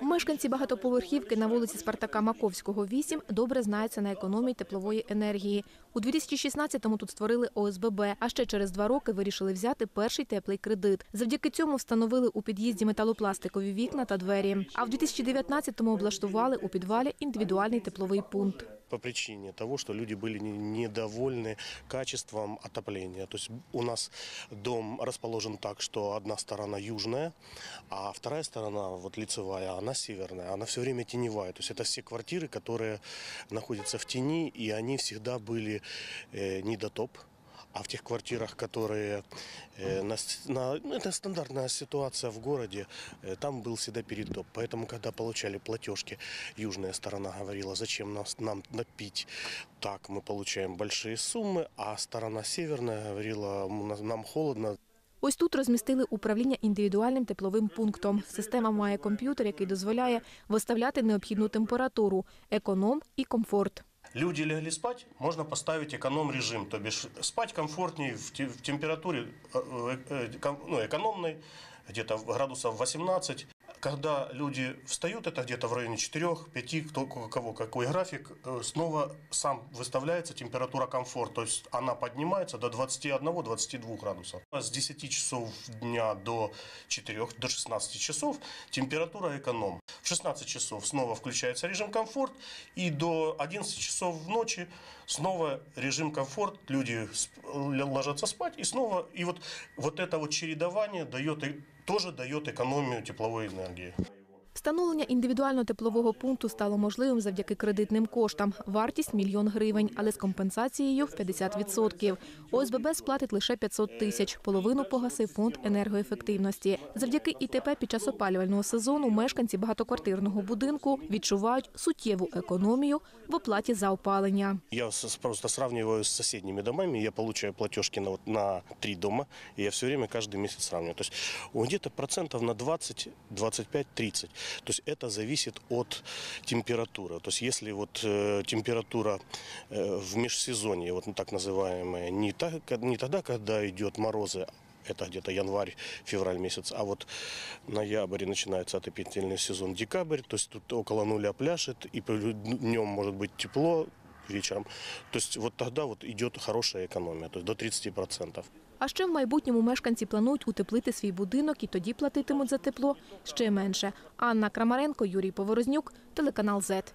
Мешканці багатоповерхівки на вулиці Спартака Маковського, 8 добре знаються на економії теплової енергії. У 2016-му тут створили ОСББ, а ще через два роки вирішили взяти перший теплий кредит. Завдяки цьому встановили у під'їзді металопластикові вікна та двері. А в 2019-му облаштували у підвалі індивідуальний тепловий пункт по причине того, что люди были не- недовольны качеством отопления. То есть у нас дом расположен так, что одна сторона южная, а вторая сторона, вот лицевая, она северная, она все время теневая. То есть это все квартиры, которые находятся в тени, и они всегда были э, недотоп. А в тех квартирах, которые э, на, с- на- ну, это стандартная ситуация в городе, э, там был всегда перетоп. Поэтому, когда получали платежки, южная сторона говорила, зачем нас, нам напить так, мы получаем большие суммы, а сторона северная говорила, «М, нас- нам холодно, Ось тут розмістили управління індивідуальним тепловим пунктом. Система має комп'ютер, який дозволяє виставляти необхідну температуру, економ і комфорт. Люди легли спать, можно поставить эконом-режим, то бишь спать комфортнее в, те- в температуре э, э, э, ком- ну, экономной, где-то в градусов 18. Когда люди встают, это где-то в районе 4-5, кто, кого какой график, э, снова сам выставляется температура комфорт, то есть она поднимается до 21-22 градусов. С 10 часов дня до 4, до 16 часов температура эконом. В 16 часов снова включается режим комфорт, и до 11 часов в ночи снова режим комфорт, люди ложатся спать, и снова, и вот, вот это вот чередование дает, тоже дает экономию тепловой энергии. Встановлення індивідуального теплового пункту стало можливим завдяки кредитним коштам. Вартість – мільйон гривень, але з компенсацією в 50%. ОСББ сплатить лише 500 тисяч. Половину погасив фонд енергоефективності. Завдяки ІТП під час опалювального сезону мешканці багатоквартирного будинку відчувають суттєву економію в оплаті за опалення. Я просто сравниваю с соседними домами, я получаю платежки на, на три дома, и я все время каждый месяц сравниваю. То есть о, где-то процентов на 20, 25, 30. То есть это зависит от температуры. То есть если вот э, температура э, в межсезонье, вот ну, так называемая, не, так, не тогда, когда идет морозы, это где-то январь-февраль месяц, а вот ноябрь начинается отопительный сезон, декабрь, то есть тут около нуля пляшет, и днем может быть тепло, вечером. То есть вот тогда вот идет хорошая экономия, то есть до 30%. А ще в майбутньому мешканці планують утеплити свій будинок і тоді платитимуть за тепло ще менше. Анна Крамаренко, Юрій Поворознюк, телеканал ЗЕТ.